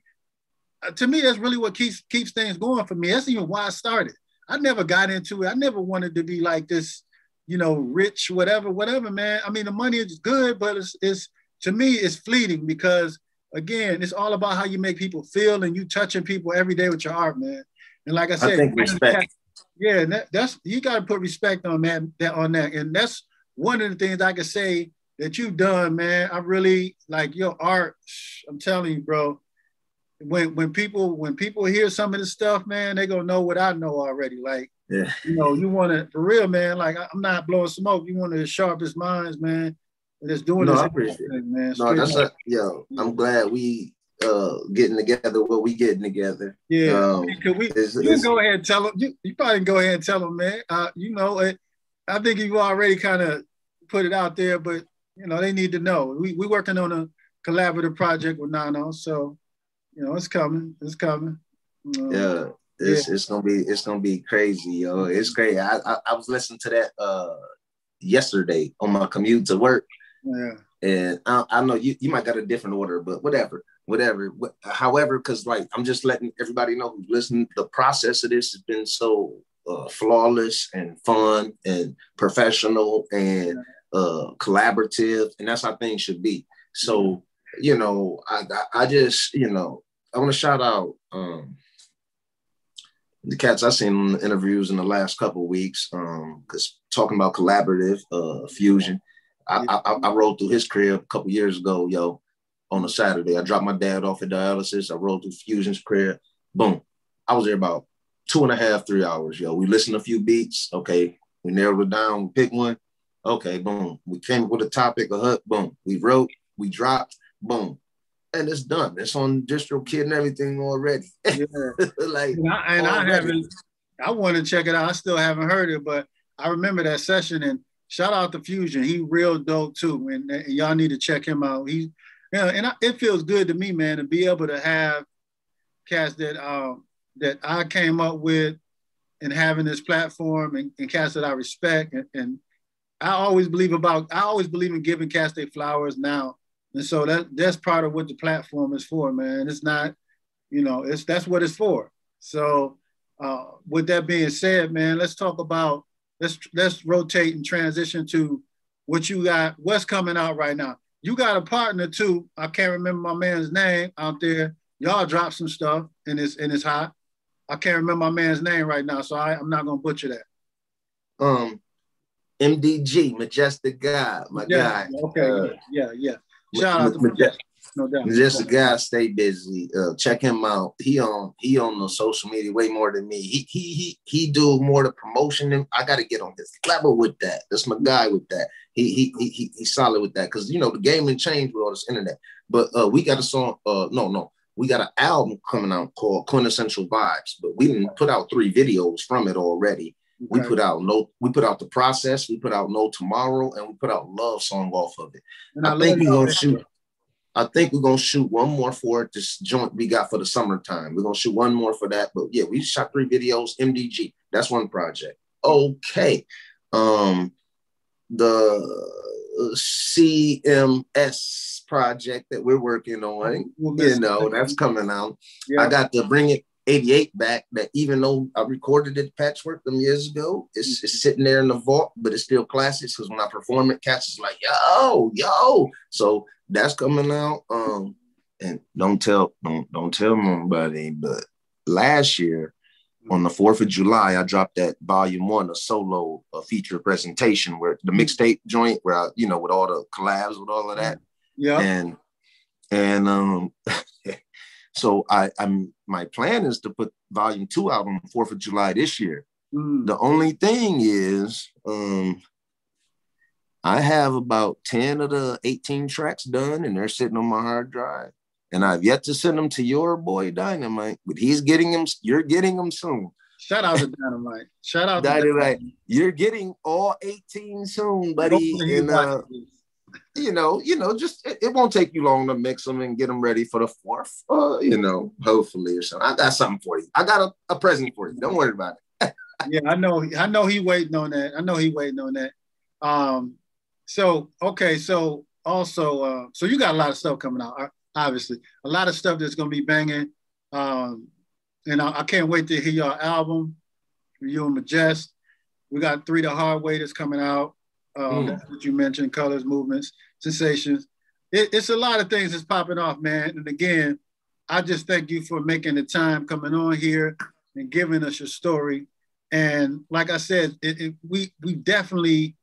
Uh, to me, that's really what keeps keeps things going for me. That's even why I started. I never got into it. I never wanted to be like this, you know, rich, whatever, whatever, man. I mean, the money is good, but it's it's to me it's fleeting because again, it's all about how you make people feel and you touching people every day with your art, man. And like I said, I respect. Yeah, that, that's you got to put respect on that, that on that, and that's one of the things I can say that you've done, man. I really like your art. I'm telling you, bro. When when people when people hear some of this stuff, man, they gonna know what I know already. Like, yeah. you know, you want to for real, man. Like I'm not blowing smoke. You want the sharpest minds, man just doing no, this, I appreciate it. man. No, that's a, yo. I'm glad we uh getting together what we getting together. Yeah, um, we it's, you it's, go ahead and tell them. You, you probably go ahead and tell them, man. Uh, you know, it, I think you already kind of put it out there, but you know they need to know. We we working on a collaborative project with Nano, so you know it's coming. It's coming. Um, yeah, It's, yeah. it's gonna be it's gonna be crazy, yo. It's crazy. I, I, I was listening to that uh yesterday on my commute to work. Yeah. And I, I know you, you might got a different order, but whatever, whatever. However, because like I'm just letting everybody know who's listening, the process of this has been so uh, flawless and fun and professional and uh, collaborative, and that's how things should be. So, you know, I, I, I just, you know, I want to shout out um, the cats I've seen in interviews in the last couple weeks, because um, talking about collaborative uh, fusion, I, I, I rode through his crib a couple years ago, yo, on a Saturday. I dropped my dad off at dialysis. I rode through Fusion's crib. Boom. I was there about two and a half, three hours, yo. We listened to a few beats. Okay. We narrowed it down, we picked one. Okay, boom. We came up with a topic, a hook, boom. We wrote, we dropped, boom. And it's done. It's on DistroKid and everything already. [LAUGHS] Yeah. like and I, and I haven't I want to check it out. I still haven't heard it, but I remember that session and shout out to Fusion. He real dope too, and, and y'all need to check him out. He, yeah, and I, it feels good to me, man, to be able to have cats that um that I came up with and having this platform and, and cats that I respect and, and I always believe about I always believe in giving cats their flowers now. And so that that's part of what the platform is for, man. It's not, you know, it's that's what it's for. So uh, with that being said, man, let's talk about let's let's rotate and transition to what you got, what's coming out right now. You got a partner too. I can't remember my man's name out there. Y'all dropped some stuff and it's and it's hot. I can't remember my man's name right now, so I, I'm not gonna butcher that. Um MDG, Majestic God, my yeah, guy. Okay, uh, yeah, yeah. Shout out to Majestic. No doubt. A guy, stay busy. Uh, check him out. He on he on the social media way more than me. He he he he do more the promotion. Than, I got to get on his level with that. That's my guy with that. He he he, he he's solid with that because you know the game and changed with all this internet. But uh, we got a song. Uh, no no, we got an album coming out called Quintessential Vibes. But we didn't put out three videos from it already. Okay. We put out no, we put out the process, we put out no tomorrow, and we put out love song off of it. And I, I think we're gonna shoot. I think we're gonna shoot one more for it. This joint we got for the summertime. We're gonna shoot one more for that. But yeah, we shot three videos. MDG. That's one project. Okay. Um, the CMS project that we're working on. You know, that's coming out. Yeah. I got to bring it 88 back that even though I recorded it patchwork them years ago, it's, mm-hmm. it's sitting there in the vault, but it's still classics because when I perform it, cats is like, yo, yo. So that's coming out. Um, and don't tell, don't don't tell nobody, but last year on the 4th of July, I dropped that volume one, a solo a feature presentation where the mixtape joint where I, you know, with all the collabs, with all of that. Yeah. And and um [LAUGHS] So I, I'm my plan is to put volume two out on the 4th of July this year. Mm. The only thing is um I have about 10 of the 18 tracks done and they're sitting on my hard drive. And I've yet to send them to your boy Dynamite, but he's getting them, you're getting them soon. Shout out to Dynamite. Shout out Dynamite. to Dynamite. You're getting all 18 soon, buddy. And, uh, you know, you know, just it, it, won't take you long to mix them and get them ready for the fourth. Uh, you know, hopefully or something. I got something for you. I got a, a present for you. Don't worry about it. [LAUGHS] yeah, I know. I know he waiting on that. I know he waiting on that. Um, so okay, so also, uh, so you got a lot of stuff coming out. Obviously, a lot of stuff that's gonna be banging. Um, and I, I can't wait to hear your album, you and Majest. We got three the hard way that's coming out um, mm. what you mentioned, colors, movements, sensations. It, it's a lot of things that's popping off, man. And again, I just thank you for making the time coming on here and giving us your story. And like I said, it, it, we we definitely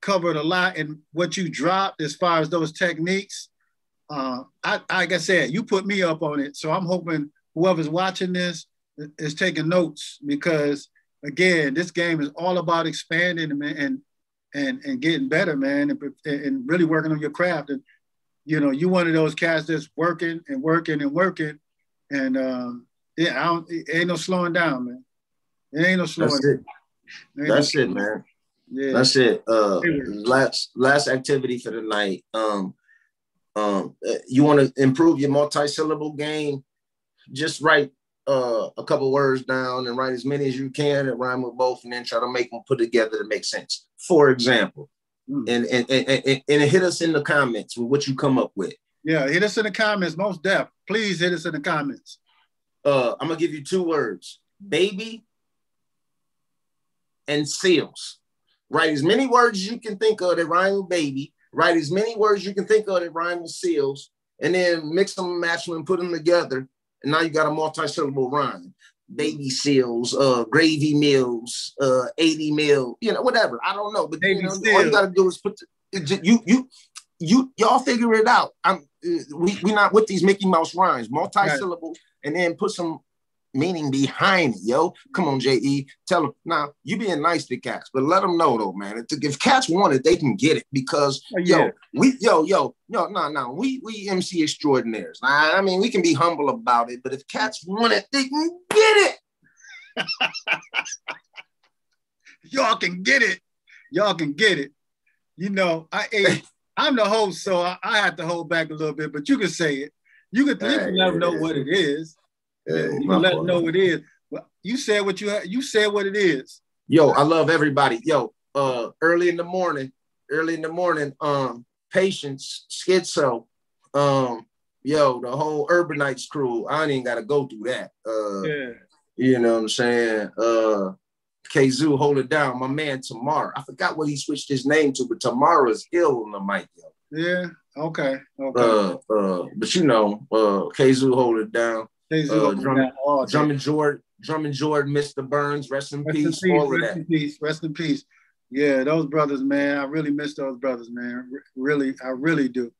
covered a lot. And what you dropped as far as those techniques, uh, I like I said, you put me up on it. So I'm hoping whoever's watching this is taking notes because again, this game is all about expanding and, and and getting better, man, and, and really working on your craft. And you know, you one of those cats that's working and working and working, and um, yeah, I don't, it ain't no slowing down, man. It ain't no slowing. That's it. That's no it, man. Yeah. That's it. Uh, last last activity for the night. Um, um, you want to improve your multi-syllable game? Just write uh, a couple words down and write as many as you can that rhyme with both, and then try to make them put together to make sense. For example, mm. and, and, and and hit us in the comments with what you come up with. Yeah, hit us in the comments. Most deaf. Please hit us in the comments. Uh, I'm gonna give you two words: baby and seals. Write as many words as you can think of that rhyme with baby. Write as many words you can think of that rhyme with seals, and then mix them, match them, and put them together. And now you got a multi-syllable rhyme. Baby seals, uh, gravy meals, uh, 80 mil, you know, whatever. I don't know, but you know, all you gotta do is put the, you you you y'all figure it out. I'm uh, we we not with these Mickey Mouse rhymes, multi-syllable, right. and then put some meaning behind it, yo. Come on, JE. Tell them now you being nice to cats, but let them know though, man. If cats want it, they can get it because oh, yeah. yo, we yo, yo, yo, no, no, we we MC extraordinaires. I mean, we can be humble about it, but if cats want it, they can get it. [LAUGHS] Y'all can get it. Y'all can get it. You know, I ate, [LAUGHS] I'm the host, so I, I have to hold back a little bit, but you can say it. You can, you can let them know what it is. Hey, you let them know what it is. Well, you said what you you said what it is. Yo, I love everybody. Yo, uh, early in the morning, early in the morning, um, patience, schizo, um, yo, the whole urbanites crew. I ain't gotta go through that. Uh, yeah. You know what I'm saying? Uh, Kzu, hold it down. My man Tomorrow. I forgot what he switched his name to, but Tomorrow's ill on the mic, yo. Yeah. Okay. Okay. Uh, uh, but you know, uh, Kzu, hold it down. Uh, Drummond, Drummond Jordan, Drummond Jordan, Mr. Burns, rest in, rest peace, in peace, all of rest that. in peace, rest in peace. Yeah, those brothers, man. I really miss those brothers, man. really, I really do.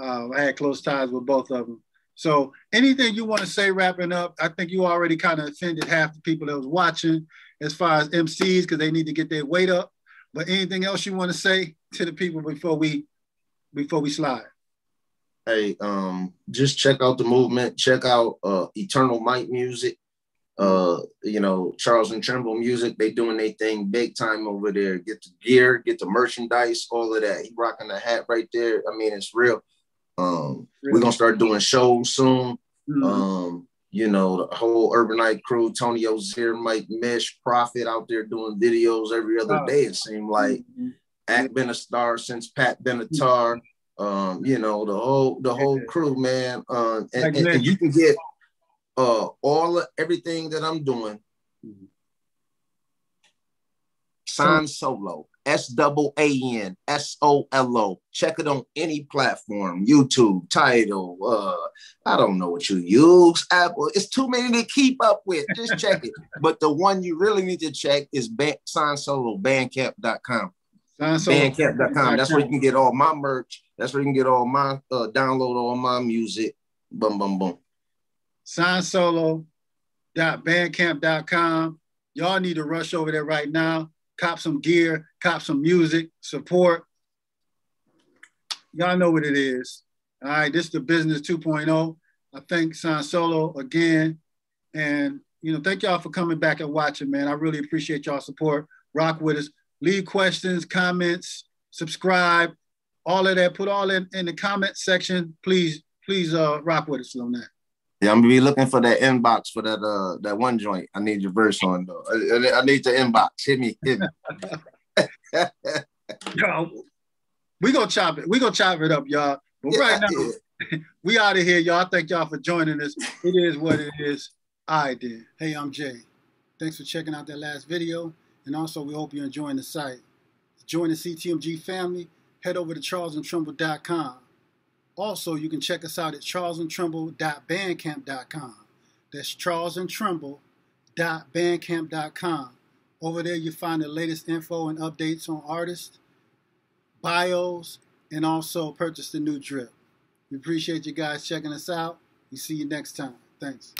Uh, I had close ties with both of them. So, anything you want to say wrapping up? I think you already kind of offended half the people that was watching, as far as MCs, because they need to get their weight up. But anything else you want to say to the people before we before we slide? Hey, um, just check out the movement. Check out uh, Eternal Might Music. Uh, you know, Charles and Trimble Music. They doing their thing big time over there. Get the gear, get the merchandise, all of that. He rocking the hat right there. I mean, it's real. Um, really? we're gonna start doing shows soon. Mm-hmm. Um, you know, the whole Urbanite crew, Tony Ozier, Mike Mesh, Prophet out there doing videos every other oh. day. It seemed like mm-hmm. Act been a star since Pat Benatar um, you know, the whole the whole crew, man. Um, and, and, and you can get uh all of everything that I'm doing. Saan Solo. S double A N S O L O. Check it on any platform, YouTube, Tidal. Uh, I don't know what you use. Apple. It's too many to keep up with. Just check it. [LAUGHS] But the one you really need to check is Ban- Saan Solo Bandcamp.com. Bandcamp.com. That's where you can get all my merch. That's where you can get all my uh, download all my music. Boom, boom, boom. Saan Solo.bandcamp.com. Y'all need to rush over there right now. Cop some gear, cop some music, support. Y'all know what it is. All right, this is the business 2.0. I thank Saan Solo again. And you know, thank y'all for coming back and watching, man. I really appreciate y'all support. Rock with us leave questions, comments, subscribe, all of that. Put all in in the comment section. Please, please uh, rock with us on that. Yeah, I'm gonna be looking for that inbox for that uh that one joint. I need your verse on though. I, I need the inbox. Hit me, hit me. [LAUGHS] Yo, we gonna chop it. We gonna chop it up, y'all. But yeah, right now, [LAUGHS] we out of here, y'all. Thank y'all for joining us. It is what it is. I did. Hey, I'm Jay. Thanks for checking out that last video. And also, we hope you're enjoying the site. Join the CTMG family, head over to charlesandtrimble.com. Also, you can check us out at charlesandtrimble.bandcamp.com. That's charlesandtrimble.bandcamp.com. Over there, you find the latest info and updates on artists, bios, and also purchase the new drip. We appreciate you guys checking us out. We see you next time. Thanks.